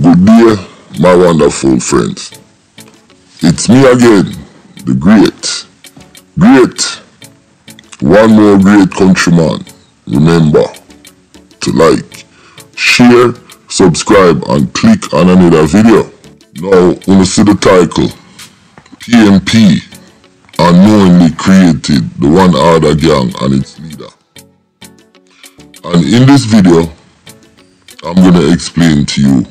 Good day, my wonderful friends. It's me again, the great, great, one more great countryman. Remember to like, share, subscribe, and click on another video. Now, when you see the title, PNP unknowingly created the One Order Gang and its leader. And in this video, I'm gonna explain to you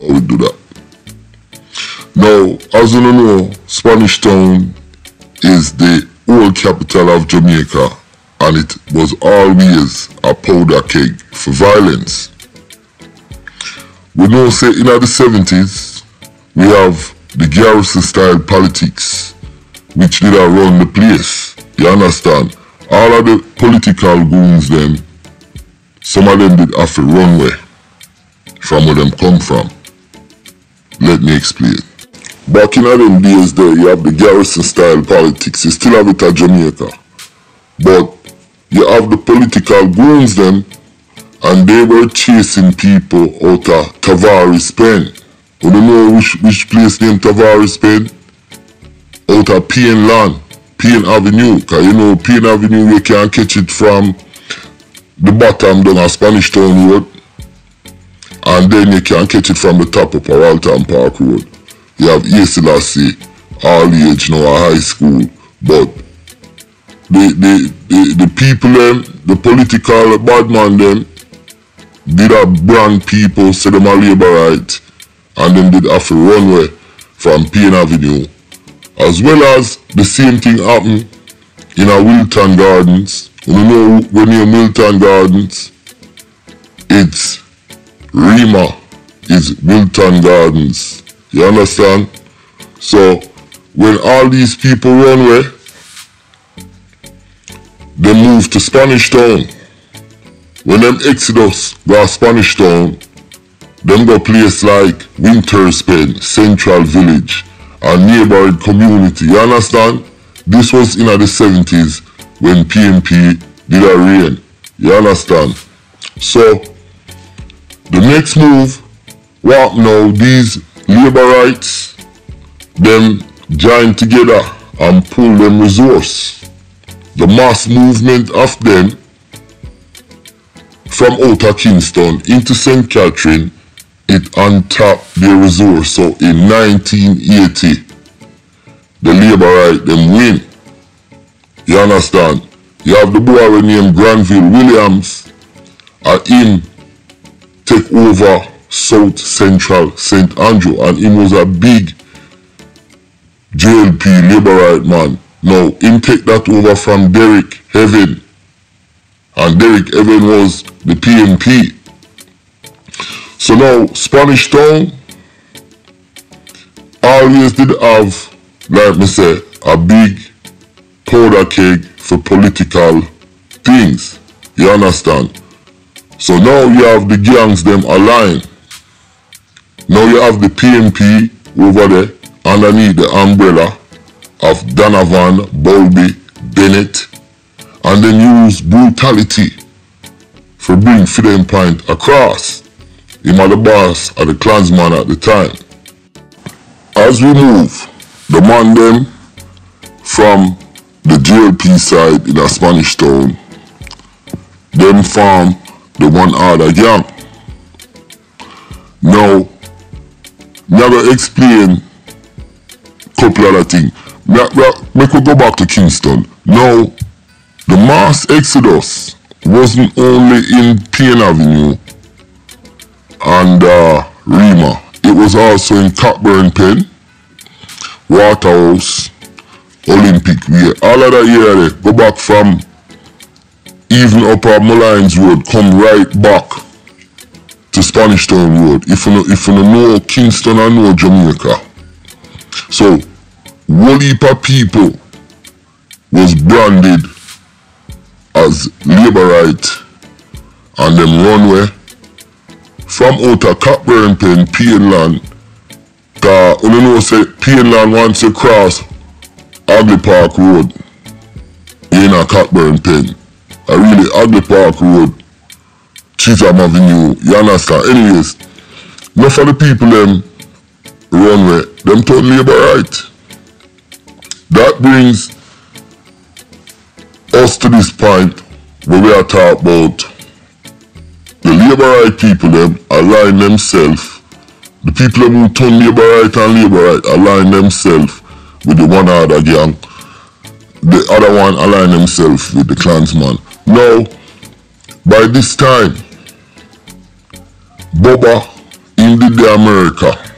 we do that. Now, as you know, Spanish Town is the old capital of Jamaica and it was always a powder keg for violence. We know say in the 70s, we have the garrison style politics which did run the place. You understand? All of the political goons them, some of them did have to run away from where them come from. Let me explain. Back in them days there, you have the garrison style politics. You still have it at Jamaica. But you have the political goons them, and they were chasing people out of Tavares Pen. You don't know which, which place named Tavares Pen? Out of Payne Land, Avenue. Cause you know Payne Avenue you can catch it from the bottom down a Spanish Town Road. And then you can catch it from the top of Walton Park Road. You have East Lassie, all age now a high school. But the, the, the, the people them, the political bad man them, did a brand people, say them a and them did have to run away from Payne Avenue. As well as the same thing happen in a Wilton Gardens. You know when you're Wilton Gardens, it's Rema is Wilton Gardens. You understand? So when all these people run away, they move to Spanish Town. When them exodus go Spanish Town, them go place like Winter's Pen, Central Village, and neighboring community. You understand? This was in the 70s when PNP did a reign. You understand? So the next move, what now? These labor rights, them join together and pull them resource. The mass movement of them from outer Kingston into St. Catherine, it untapped their resource. So in 1980, the labor right them win. You understand? You have the boy named Granville Williams, and him take over South Central St. Andrew and he was a big JLP labor right man. Now him take that over from Derek Heaven and Derek Heaven was the PNP. So now Spanish Town always did have, like me say, a big powder keg for political things. You understand? So now you have the gangs them aligned. Now you have the PNP over there underneath the umbrella of Donovan, Bulby, Bennett, and then use brutality for bring Freedom Point across. Him are the boss of the clansman at the time. As we move, the man them from the JLP side in a Spanish town, them farm the one order gang. Now, never explain couple other thing. Me could go back to Kingston. Now, the mass exodus wasn't only in Payne Avenue and uh, Rema. It was also in Cockburn Pen, Waterhouse, Olympic Way. All of that area go back from even up our Molynes Road, come right back to Spanish Town Road. If you know, if you know Kingston I know Jamaica. So, one people was branded as labor right and them runway from out of Cockburn Pen, Payne Land, ka you know say Payne Land once you cross Hagley Park Road in a Cockburn Pen. A really Hagley Park Road, Chisholm Avenue, you understand? Anyways, enough of the people them runway, them turn labor right. That brings us to this point where we are talking about the labor right people them align themselves, the people them who turn labor right and labor right align themselves with the one order gang. The other one align themselves with the clansman. Now, by this time, Bubba in the America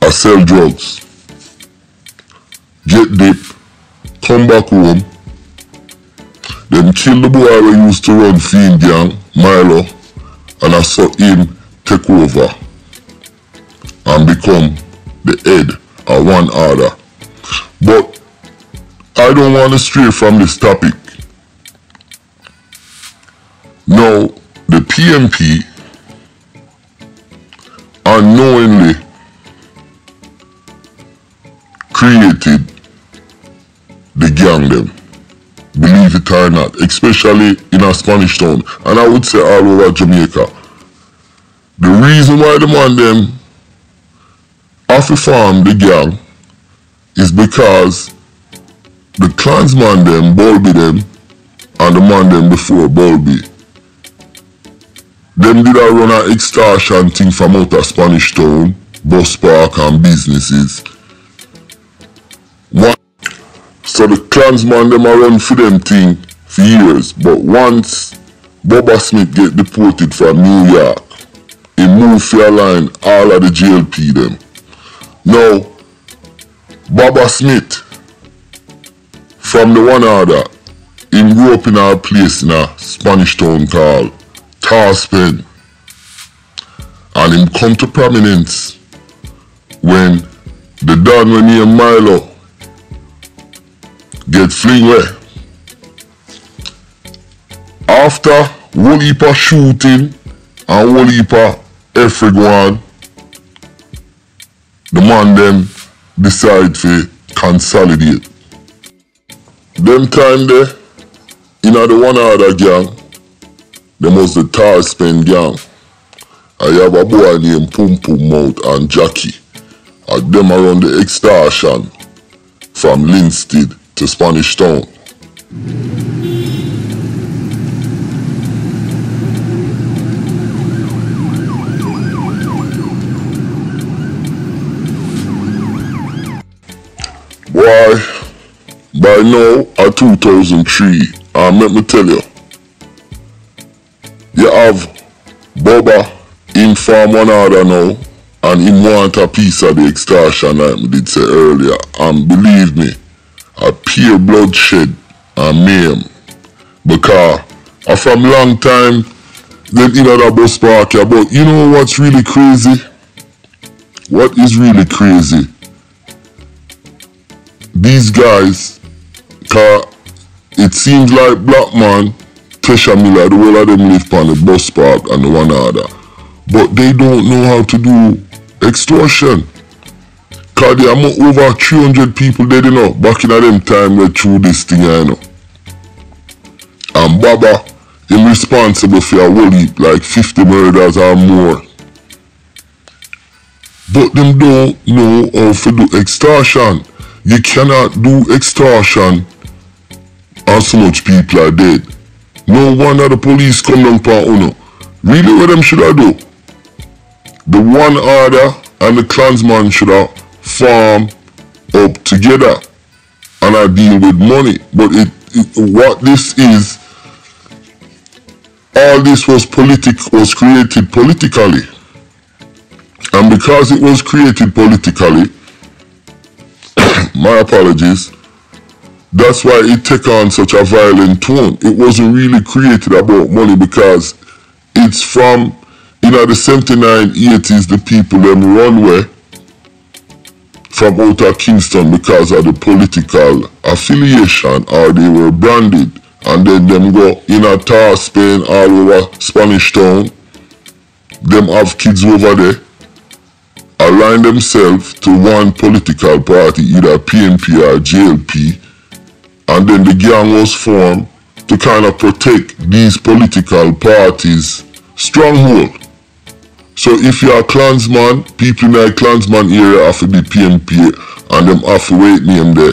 I sell drugs, get deep, come back home, then kill the boy we used to run Fiend Gang, Milo, and I saw him take over and become the head of one order. But I don't want to stray from this topic. Now, the PNP unknowingly created the gang them. Believe it or not, especially in a Spanish town, and I would say all over Jamaica. The reason why the man them have to form the gang is because the clansman them, Bulby them, and the man them before Bulby, them did a run a extortion thing from out of Spanish town, bus park and businesses. One, so the clansman them a run for them thing for years, but once Bubba Smith get deported from New York, he moved for line all of the JLP them. Now, Bubba Smith, from the one order, he grew up in our place in a Spanish town called Tawes Pen. And him come to prominence when the Don when named Milo get fling. After one heap of shooting and one heap of everyone, the man them decide to consolidate. Them time there, in the one order gang, them was the Tawes Pen gang. I have a boy named Pum Pum Mouth and Jackie. And them around the extortion from Linstead to Spanish Town. Why, by now, at 2003, and let me tell you, you have Bubba in farm one order now, and him want a piece of the extortion like me did say earlier. And believe me, a pure bloodshed and mayhem. Because uh, from long time, them in the bus park here, but you know what's really crazy? What is really crazy? These guys, car it seems like black man, Tesha Miller, the whole of them live on the bus park and the one order. But they don't know how to do extortion. Cause there are over 300 people dead you know, back in them time where through this thing you know. And Bubba is responsible for a whole heap, like 50 murders or more. But them don't know how to do extortion. You cannot do extortion and so much people are dead. No one of the police come down for uno. Really what them should I do? The one order and the clansman should have form up together and I deal with money. But it, it what this is all this was politic was created politically. And because it was created politically, my apologies, that's why it take on such a violent tone. It wasn't really created about money because it's from, you know, the 79, 80s, the people them runway from out of Kingston because of the political affiliation or they were branded and then them go in a Tawes Pen all over Spanish town. Them have kids over there align themselves to one political party, either PNP or JLP, and then the gang was formed to kind of protect these political parties' stronghold. So if you're a clansman, people in the clansman area have to be PNP and them have to wait name there,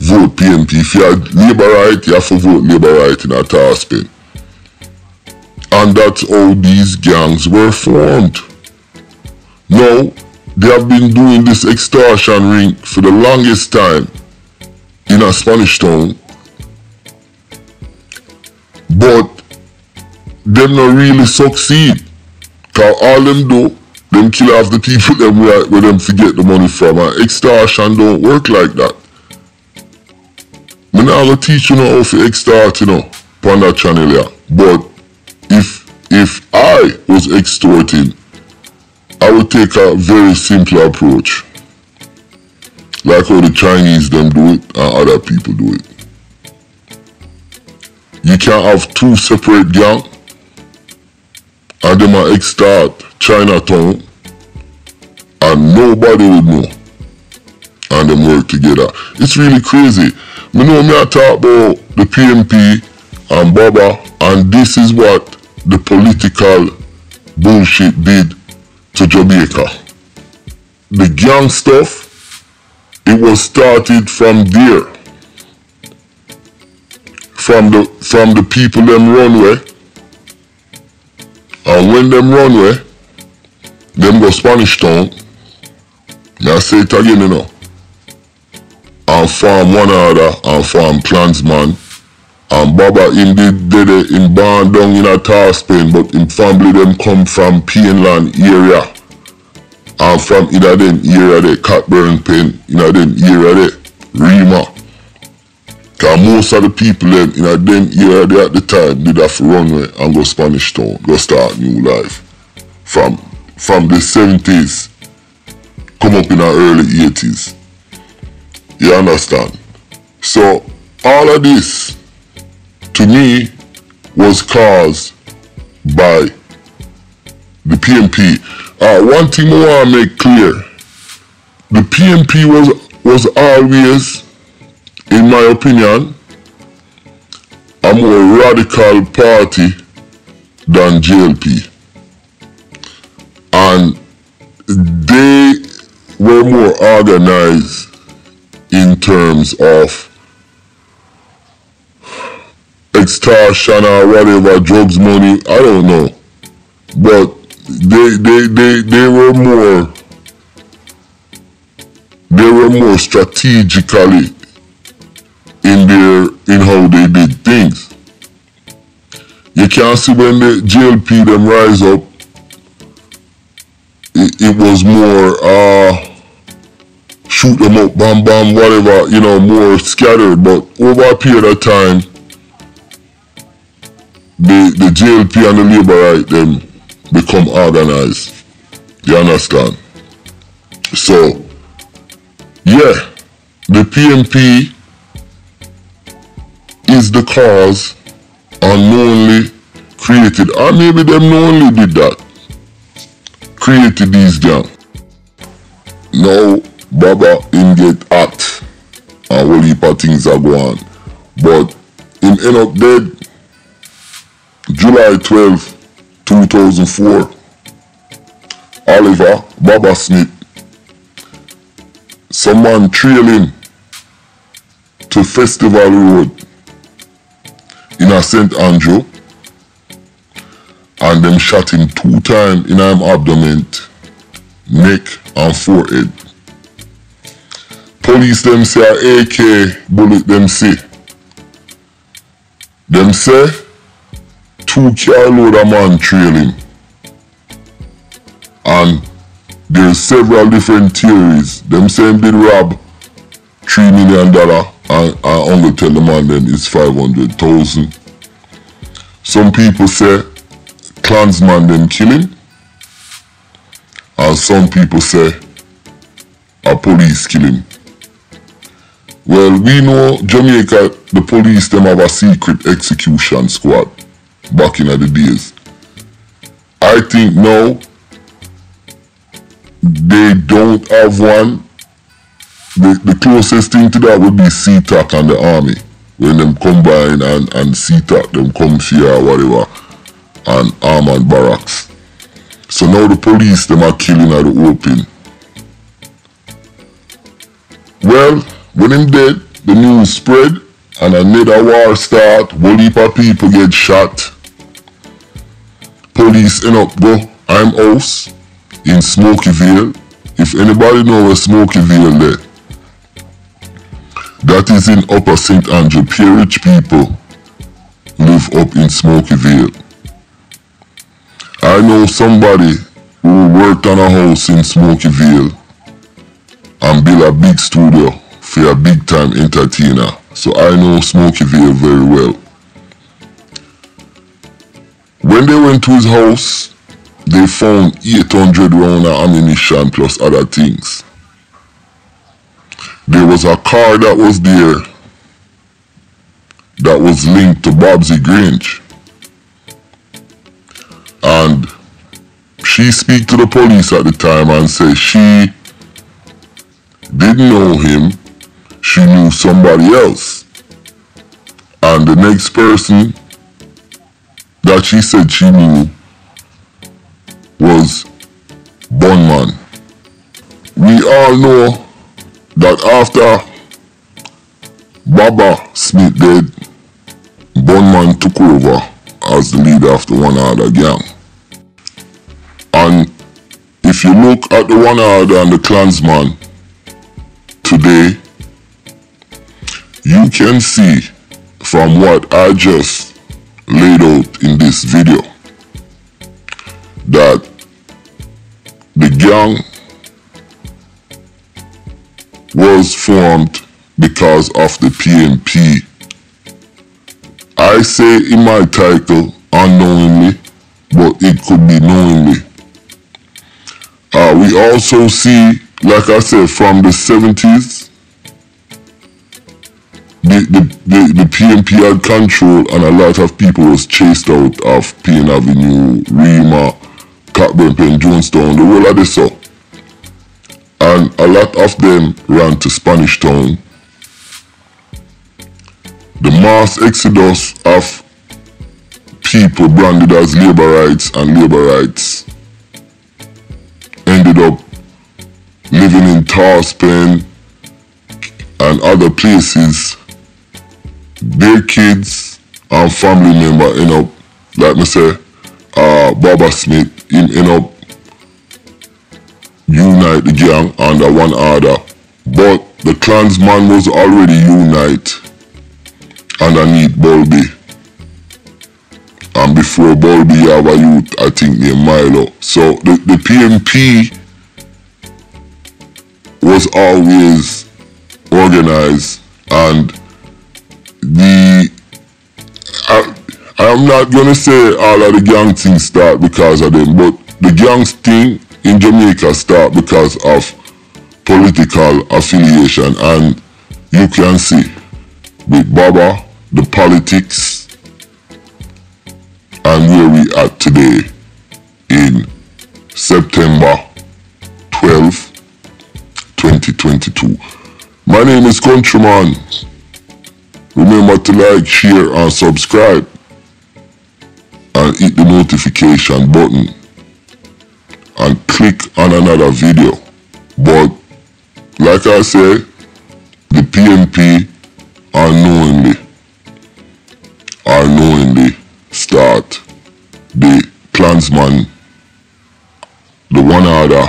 vote PNP. If you're Labour right, you have to vote Labour right in a Tawes Pen. And that's how these gangs were formed. Now, they have been doing this extortion ring for the longest time in a Spanish town. But them not really succeed. Cause all them do, them kill off the people them right where them to get the money from. And extortion don't work like that. Me not gonna teach you how to extort, you know, on that channel here. But if if I was extorting, I would take a very simple approach. Like how the Chinese them do it and other people do it. You can't have two separate gangs and them a extort Chinatown and nobody would know and them work together. It's really crazy. Me know me I talk about the PNP and Bubba and this is what the political bullshit did to Jamaica. The gang stuff, it was started from there. From the from the people them runway and when them run away, them go Spanish town. Now say it again, you know. And farm one another and farm clansman. And Bubba in the did in born down in a Tawes Pen, but in family them come from Painland area. And from either them area there, Cockburn Pen, in a them area there, Rema. Cause most of the people them in a them area there at the time did have to run away and go Spanish town, go start new life. From from the 70s, come up in the early 80s. You understand? So all of this to me was caused by the PNP. Uh, one thing I want to make clear, the PNP was was always in my opinion, a more radical party than JLP. And they were more organized in terms of extortion or whatever, drugs, money, I don't know. But they they they, they were more they were more strategically in their in how they did things. You can see when the JLP them rise up, it, it was more uh shoot them up, bam bam, whatever, you know, more scattered. But over a period of time, the the JLP and the Labour right them become organized. You understand? So yeah, the PNP is the cause unknowingly created, or maybe them knowingly did that, created these gangs. Now, Bubba in get hot, and whole heap of things are going But him end up dead July 12, 2004. Oliver Bubba Smith, someone trail him to Festival Road in a St. Andrew and them shot him two times in him abdomen, neck and forehead. Police them say AK bullet them say. Them say two car load of man trail him. And there's several different theories. Them him did rob three million dollar and I only tell the man then it's 500,000. Some people say clansman them kill him. And some people say a police kill him. Well, we know Jamaica, the police them have a secret execution squad back in the days. I think now they don't have one the, the closest thing to that would be CTAC and the army. When them combine and, and CTAC them come here or whatever and arm and barracks. So now the police them are killing at the open. Well, when him dead, the news spread and another war start. Whole heap of people get shot. Police up go I'm house in Smokey Vale. If anybody know where Smokey Vale there, that is in Upper St. Andrew. Pure people live up in Smokey Vale. I know somebody who worked on a house in Smokey Vale and built a big studio for a big time entertainer. So I know Smokey Vale very well. When they went to his house, they found 800 round of ammunition plus other things. There was a car that was there that was linked to Babsy Grange. And she speak to the police at the time and say she didn't know him, she knew somebody else. And the next person that she said she knew was Bunman. We all know that after Bubba Smith dead, Bunman took over as the leader of the One Order gang. And if you look at the One Order and the Klansman today, you can see from what I just laid out in this video that the gang was formed because of the PNP. I say in my title unknowingly, but it could be knowingly. Uh, we also see, like I said, from the 70s, the, the, the, the PNP had control and a lot of people was chased out of Payne Avenue, Rema, Cockburn Pen, Jonestown, the whole of this. And a lot of them ran to Spanish Town. The mass exodus of people branded as labor rights and labor rights ended up living in Tawes Pen and other places. Their kids and family member end up, like me say, uh, Bubba Smith, him end up unite the gang under one order. But the clansman was already unite underneath Bulby. And before Bulby have a youth, I think named Milo. So the, the PNP was always organized and the I, I'm not gonna say all of the gang things start because of them, but the gang thing in Jamaica start because of political affiliation and you can see with Bubba, the politics and where we are today in September 12, 2022. My name is Countryman. Remember to like, share and subscribe and hit the notification button and click on another video. But like I said, the PNP unknowingly, unknowingly start the Klansman, the one order,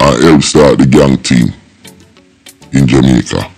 and help start the gang team in Jamaica.